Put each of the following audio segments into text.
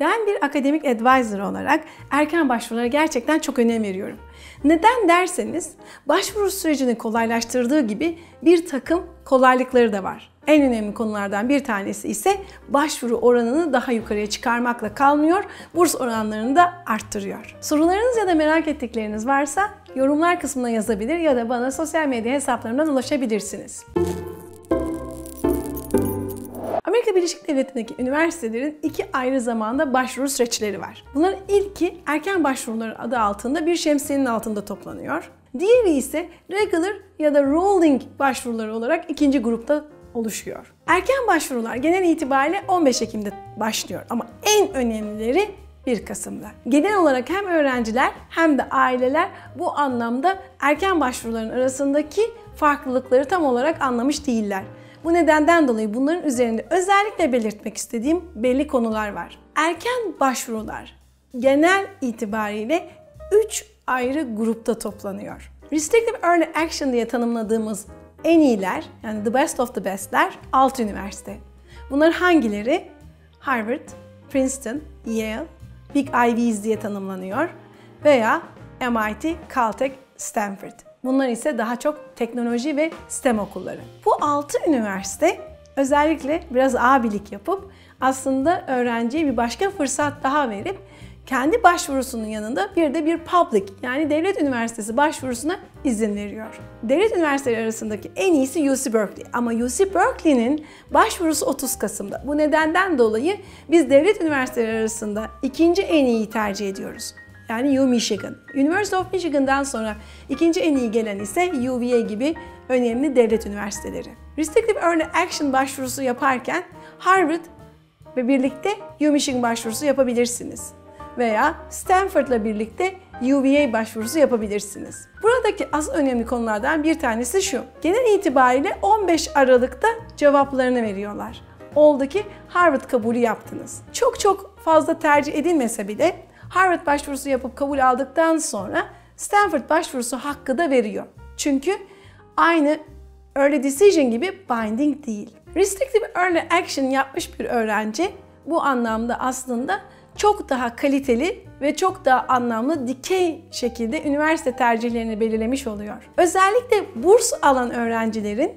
Ben bir akademik advisor olarak erken başvurulara gerçekten çok önem veriyorum. Neden derseniz başvuru sürecini kolaylaştırdığı gibi bir takım kolaylıkları da var. En önemli konulardan bir tanesi ise başvuru oranını daha yukarıya çıkarmakla kalmıyor, burs oranlarını da arttırıyor. Sorularınız ya da merak ettikleriniz varsa yorumlar kısmına yazabilir ya da bana sosyal medya hesaplarımdan ulaşabilirsiniz. Amerika Birleşik Devletleri'ndeki üniversitelerin iki ayrı zamanda başvuru süreçleri var. Bunların ilki erken başvuruları adı altında bir şemsiyenin altında toplanıyor. Diğeri ise regular ya da rolling başvuruları olarak ikinci grupta oluşuyor. Erken başvurular genel itibariyle 15 Ekim'de başlıyor ama en önemlileri 1 Kasım'da. Genel olarak hem öğrenciler hem de aileler bu anlamda erken başvuruların arasındaki farklılıkları tam olarak anlamış değiller. Bu nedenden dolayı bunların üzerinde özellikle belirtmek istediğim belli konular var. Erken başvurular genel itibariyle 3 ayrı grupta toplanıyor. Restrictive Early Action diye tanımladığımız en iyiler, yani the best of the bestler 6 üniversite. Bunlar hangileri? Harvard, Princeton, Yale, Big Ivies diye tanımlanıyor veya MIT, Caltech, Stanford. Bunlar ise daha çok teknoloji ve STEM okulları. Bu 6 üniversite özellikle biraz abilik yapıp aslında öğrenciye bir başka fırsat daha verip kendi başvurusunun yanında bir de bir public yani devlet üniversitesi başvurusuna izin veriyor. Devlet üniversiteleri arasındaki en iyisi UC Berkeley ama UC Berkeley'nin başvurusu 30 Kasım'da. Bu nedenden dolayı biz devlet üniversiteleri arasında ikinci en iyiyi tercih ediyoruz. Yani U Michigan. University of Michigan'dan sonra ikinci en iyi gelen ise UVA gibi önemli devlet üniversiteleri. Restrictive Early Action başvurusu yaparken Harvard ve birlikte U Michigan başvurusu yapabilirsiniz. Veya Stanford'la birlikte UVA başvurusu yapabilirsiniz. Buradaki az önemli konulardan bir tanesi şu. Genel itibariyle 15 Aralık'ta cevaplarını veriyorlar. Oldu ki Harvard kabulü yaptınız. Çok çok fazla tercih edilmese bile Harvard başvurusu yapıp kabul aldıktan sonra Stanford başvurusu hakkı da veriyor. Çünkü aynı Early Decision gibi binding değil. Restrictive Early Action yapmış bir öğrenci bu anlamda aslında çok daha kaliteli ve çok daha anlamlı dikey şekilde üniversite tercihlerini belirlemiş oluyor. Özellikle burs alan öğrencilerin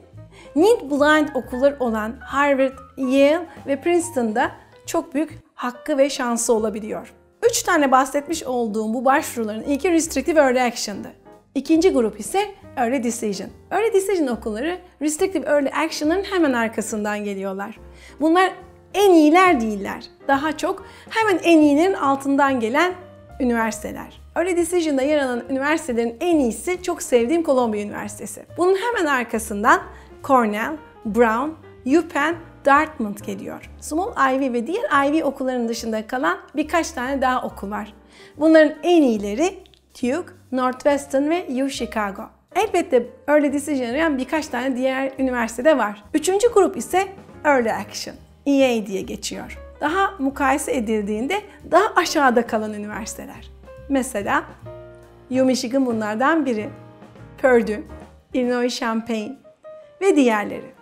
need blind okullar olan Harvard, Yale ve Princeton'da çok büyük hakkı ve şansı olabiliyor. Üç tane bahsetmiş olduğum bu başvuruların ilki Restrictive Early Action'dı. İkinci grup ise Early Decision. Early Decision okulları Restrictive Early Action'ın hemen arkasından geliyorlar. Bunlar en iyiler değiller. Daha çok hemen en iyilerin altından gelen üniversiteler. Early Decision'da yer alan üniversitelerin en iyisi çok sevdiğim Columbia Üniversitesi. Bunun hemen arkasından Cornell, Brown, UPenn Dartmouth geliyor. Small Ivy ve diğer Ivy okullarının dışında kalan birkaç tane daha okul var. Bunların en iyileri Duke, Northwestern ve U Chicago. Elbette Early Decision arayan birkaç tane diğer üniversitede var. Üçüncü grup ise Early Action, EA diye geçiyor. Daha mukayese edildiğinde daha aşağıda kalan üniversiteler. Mesela U Michigan bunlardan biri. Purdue, Illinois Champaign ve diğerleri.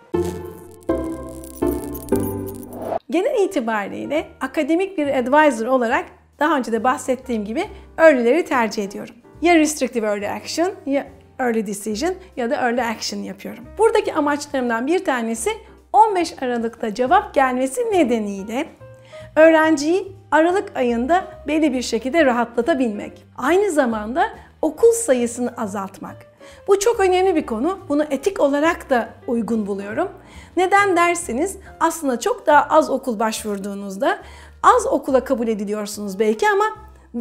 Genel itibariyle akademik bir advisor olarak daha önce de bahsettiğim gibi early'leri tercih ediyorum. Ya restrictive early action ya early decision ya da early action yapıyorum. Buradaki amaçlarımdan bir tanesi 15 Aralık'ta cevap gelmesi nedeniyle öğrenciyi Aralık ayında belli bir şekilde rahatlatabilmek. Aynı zamanda okul sayısını azaltmak. Bu çok önemli bir konu. Bunu etik olarak da uygun buluyorum. Neden derseniz aslında çok daha az okul başvurduğunuzda az okula kabul ediliyorsunuz belki ama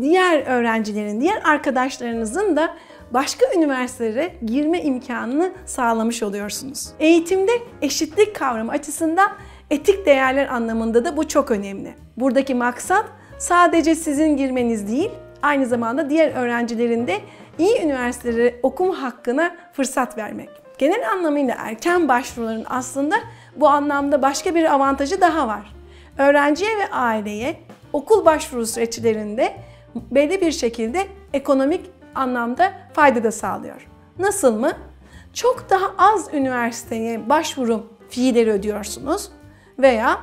diğer öğrencilerin, diğer arkadaşlarınızın da başka üniversitelere girme imkanını sağlamış oluyorsunuz. Eğitimde eşitlik kavramı açısından etik değerler anlamında da bu çok önemli. Buradaki maksat sadece sizin girmeniz değil, aynı zamanda diğer öğrencilerin de iyi üniversitelere okuma hakkına fırsat vermek. Genel anlamıyla erken başvuruların aslında bu anlamda başka bir avantajı daha var. Öğrenciye ve aileye okul başvuru süreçlerinde belli bir şekilde ekonomik anlamda fayda da sağlıyor. Nasıl mı? Çok daha az üniversiteye başvuru fiilleri ödüyorsunuz veya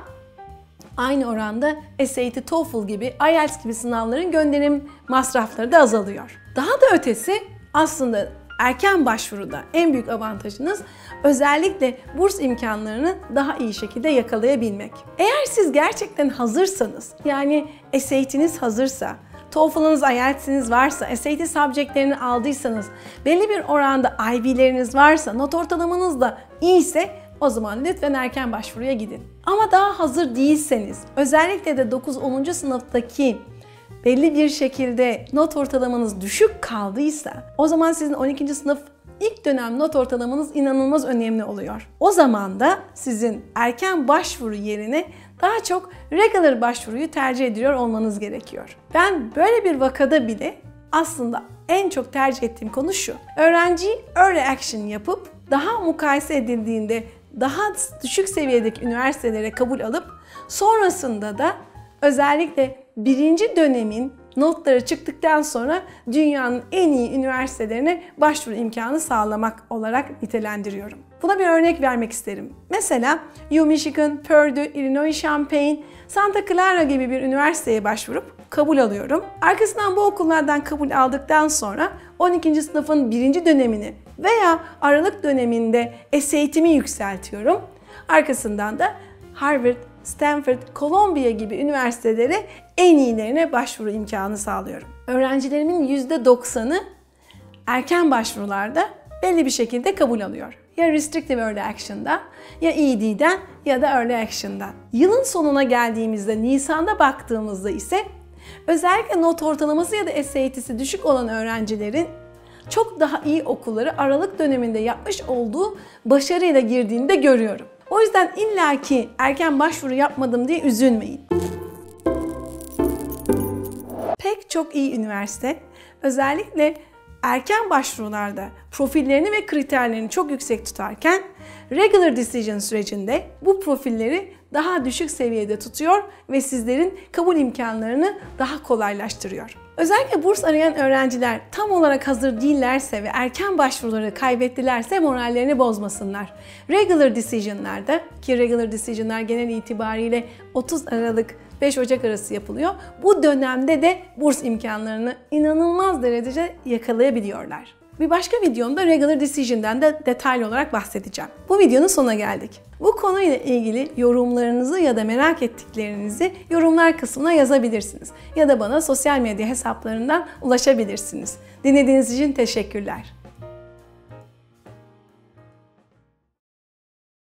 Aynı oranda SAT, TOEFL gibi, IELTS gibi sınavların gönderim masrafları da azalıyor. Daha da ötesi aslında erken başvuruda en büyük avantajınız özellikle burs imkanlarını daha iyi şekilde yakalayabilmek. Eğer siz gerçekten hazırsanız, yani SAT'niz hazırsa, TOEFL'ınız, IELTS'iniz varsa, SAT subjectlerini aldıysanız, belli bir oranda IB'leriniz varsa, not ortalamanız da iyiyse o zaman lütfen erken başvuruya gidin. Ama daha hazır değilseniz, özellikle de 9-10. sınıftaki belli bir şekilde not ortalamanız düşük kaldıysa o zaman sizin 12. sınıf ilk dönem not ortalamanız inanılmaz önemli oluyor. O zaman da sizin erken başvuru yerine daha çok regular başvuruyu tercih ediyor olmanız gerekiyor. Ben böyle bir vakada bile aslında en çok tercih ettiğim konu şu. Öğrenci early action yapıp daha mukayese edildiğinde daha düşük seviyedeki üniversitelere kabul alıp sonrasında da özellikle birinci dönemin notları çıktıktan sonra dünyanın en iyi üniversitelerine başvuru imkanı sağlamak olarak nitelendiriyorum. Buna bir örnek vermek isterim. Mesela U Purdue, Illinois Champaign, Santa Clara gibi bir üniversiteye başvurup kabul alıyorum. Arkasından bu okullardan kabul aldıktan sonra 12. sınıfın birinci dönemini veya aralık döneminde eğitimi yükseltiyorum. Arkasından da Harvard, Stanford, Columbia gibi üniversitelere en iyilerine başvuru imkanı sağlıyorum. Öğrencilerimin %90'ı erken başvurularda belli bir şekilde kabul alıyor. Ya Restrictive Early Action'da, ya ED'den ya da Early Action'dan. Yılın sonuna geldiğimizde, Nisan'da baktığımızda ise özellikle not ortalaması ya da SAT'si düşük olan öğrencilerin çok daha iyi okulları Aralık döneminde yapmış olduğu başarıyla girdiğini de görüyorum. O yüzden illaki erken başvuru yapmadım diye üzülmeyin. Pek çok iyi üniversite özellikle erken başvurularda profillerini ve kriterlerini çok yüksek tutarken regular decision sürecinde bu profilleri daha düşük seviyede tutuyor ve sizlerin kabul imkanlarını daha kolaylaştırıyor. Özellikle burs arayan öğrenciler tam olarak hazır değillerse ve erken başvuruları kaybettilerse morallerini bozmasınlar. Regular decision'larda ki regular decision'lar genel itibariyle 30 Aralık 5 Ocak arası yapılıyor. Bu dönemde de burs imkanlarını inanılmaz derecede yakalayabiliyorlar. Bir başka videomda Regular Decision'den de detaylı olarak bahsedeceğim. Bu videonun sonuna geldik. Bu konuyla ilgili yorumlarınızı ya da merak ettiklerinizi yorumlar kısmına yazabilirsiniz. Ya da bana sosyal medya hesaplarından ulaşabilirsiniz. Dinlediğiniz için teşekkürler.